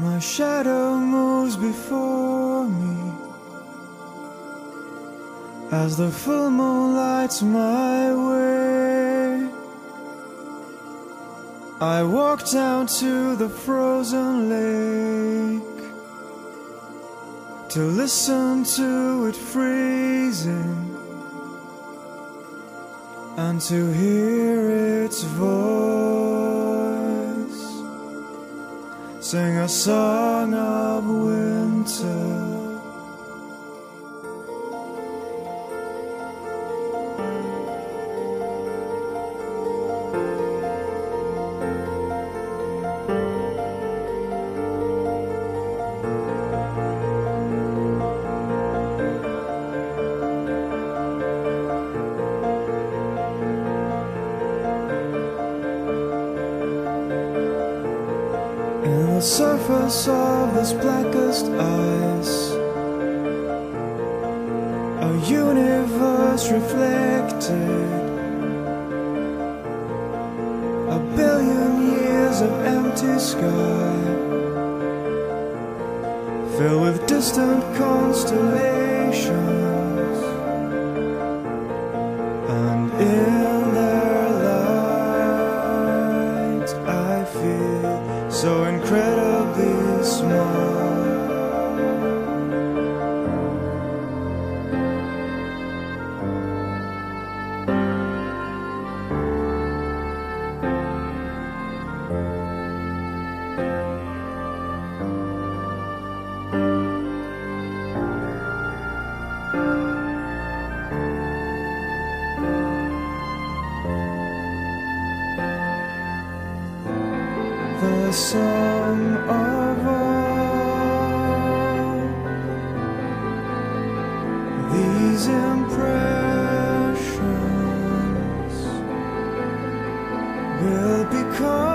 My shadow moves before me as the full moon lights my way. I walk down to the frozen lake to listen to it freezing and to hear its voice sing a song of winter. Surface of this blackest ice, a universe reflected, a billion years of empty sky, filled with distant constellations, sum of all these impressions will become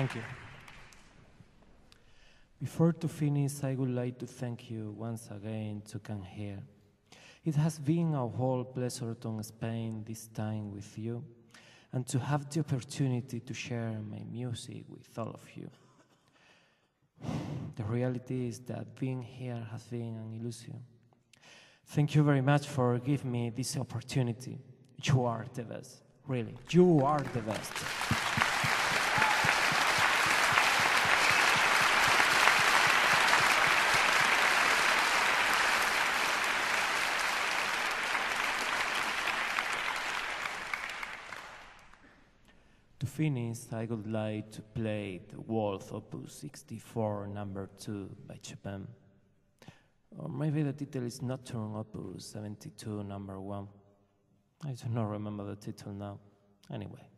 Thank you. Before to finish, I would like to thank you once again to come here. It has been a whole pleasure to spend this time with you and to have the opportunity to share my music with all of you. The reality is that being here has been an illusion. Thank you very much for giving me this opportunity. You are the best, really. You are the best. To finish, I would like to play the Waltz Opus 64, number 2 by Chopin. Or maybe the title is Nocturne Opus 72, number 1. I do not remember the title now. Anyway.